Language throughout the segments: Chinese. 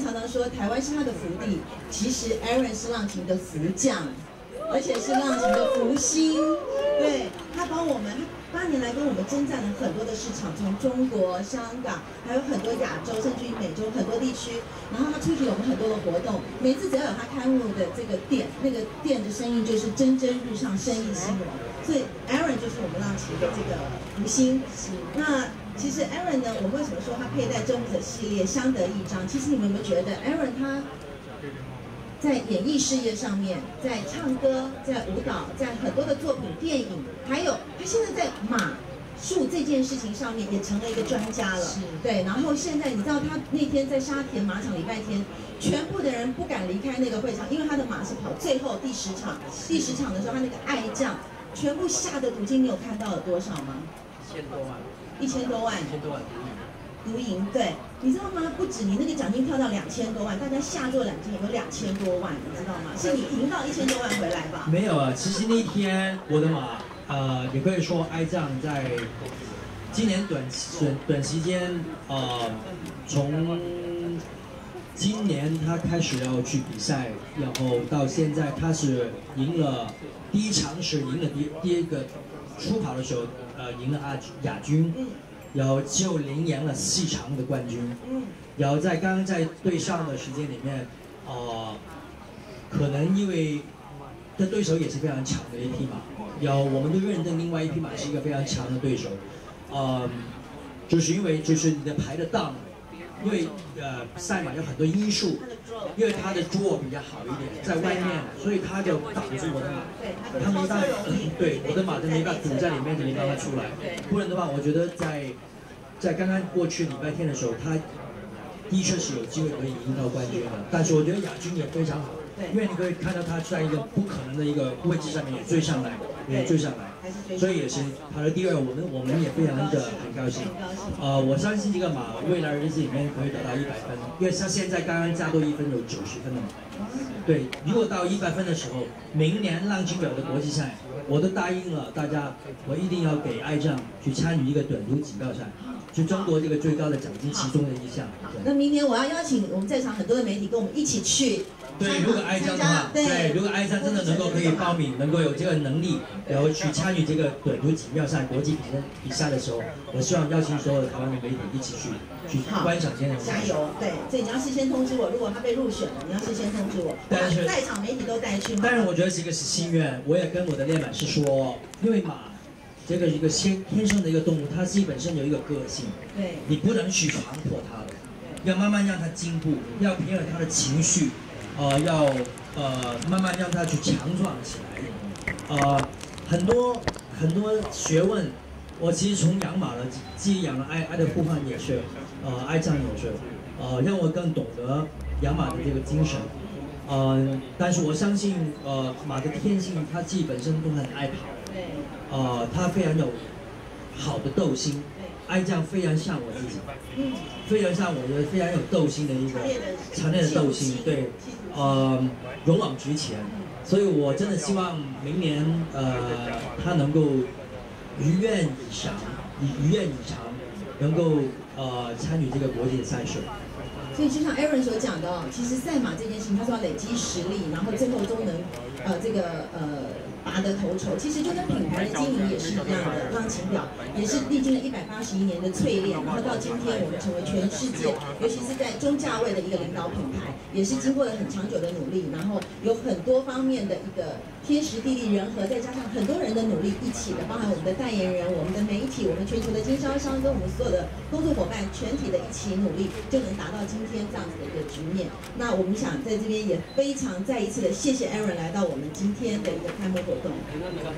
常常说台湾是他的福地，其实 Aaron 是浪琴的福将，而且是浪琴的福星。对他帮我们，他八年来跟我们征战了很多的市场，从中国、香港，还有很多亚洲，甚至于美洲很多地区。然后他出席我们很多的活动，每次只要有他开幕的这个店，那个店的生意就是蒸蒸日上，生意兴隆。所以 Aaron 就是我们浪琴的这个福星。那其实 Aaron 呢，我们为什么说他佩戴征服者系列相得益彰？其实你们有没有觉得 Aaron 他？在演艺事业上面，在唱歌，在舞蹈，在很多的作品、电影，还有他现在在马术这件事情上面也成了一个专家了。对，然后现在你知道他那天在沙田马场礼拜天，全部的人不敢离开那个会场，因为他的马是跑最后第十场，第十场的时候他那个爱将全部下的赌金，你有看到了多少吗？一千多万。一千多万。一千多万。独赢，对，你知道吗？不止你那个奖金跳到两千多万，大家下注两金有两千多万，你知道吗？是你赢到一千多万回来吧？没有啊，其实那天我的马，呃，也可以说哀将在今年短短短时间，呃，从今年他开始要去比赛，然后到现在他是赢了第一场是赢了第第一个初跑的时候，呃，赢了亚亚军。然后就领赢了四场的冠军，嗯，然后在刚刚在对上的时间里面，呃，可能因为的对手也是非常强的一匹马，然后我们都认定另外一匹马是一个非常强的对手，呃，就是因为就是你的排的档。因为呃赛马有很多因素，因为他的座比较好一点，在外面，所以他就挡住我的马，他没办法，对我的马就没办法堵在里面，就没办法出来。不然的话，我觉得在在刚刚过去礼拜天的时候，他的确是有机会可以赢到冠军的。但是我觉得亚军也非常好，因为你可以看到他在一个不可能的一个位置上面也追上来，也追上来。所以也是跑了第二，我们我们也非常的很高兴。呃，我相信这个马未来日子里面可以得到一百分，因为他现在刚刚加多一分有九十分的马。对，如果到一百分的时候，明年浪琴表的国际赛，我都答应了大家，我一定要给爱将去参与一个短途锦标赛，去争夺这个最高的奖金其中的一项。那明年我要邀请我们在场很多的媒体跟我们一起去。对，如果哀将的话，对，如果哀将真的能够可以报名，能够有这个能力，然后去参与这个短途锦标赛、国际比赛比赛的时候，我希望邀请所有的台湾的媒体一起去去观赏现场。加油！对，所以你要事先通知我，如果他被入选了，你要事先通知我。但是在场媒体都带去吗？但是我觉得这个是心愿，我也跟我的练马师说，因为马这个一个先天生的一个动物，它自己本身有一个个性，对，你不能去强迫它的，要慢慢让它进步，要培养它的情绪。呃，要呃慢慢让他去强壮起来，呃，很多很多学问，我其实从养马的，自己养了爱爱的呼唤也是，呃，爱战也是，呃，让我更懂得养马的这个精神，呃，但是我相信，呃，马的天性，它自己本身都很爱跑，对，呃，它非常有好的斗心。爱将非常像我自己，嗯，非常像我的非常有斗心的一个强烈的斗心，对，呃，勇往直前，所以我真的希望明年呃他能够如愿以偿，以如愿以偿，能够呃参与这个国际的赛事。所以就像 Aaron 所讲的哦，其实赛马这件事情，他说要累积实力，然后最后都能呃这个呃。拔得头筹，其实就跟品牌的经营也是一样的。浪琴表也是历经了一百八十一年的淬炼，然后到今天我们成为全世界，尤其是在中价位的一个领导品牌，也是经过了很长久的努力，然后有很多方面的一个天时地利人和，再加上很多人的努力一起的，包含我们的代言人、我们的媒体、我们全球的经销商跟我们所有的工作伙伙伴全体的一起努力，就能达到今天这样子的一个局面。那我们想在这边也非常再一次的谢谢 Aaron 来到我们今天的一个开幕活动。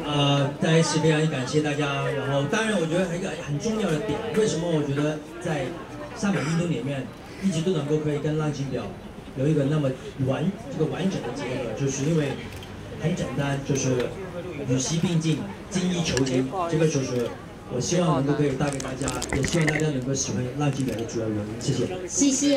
呃，再一次非常感谢大家。然后，当然，我觉得一个很重要的点，为什么我觉得在上马运动里面一直都能够可以跟浪琴表有一个那么完这个完整的结合，就是因为很简单，就是与时并进，精益求精。这个就是我希望能够可以带给大家，也希望大家能够喜欢浪迹表的主要原因。谢谢，谢谢。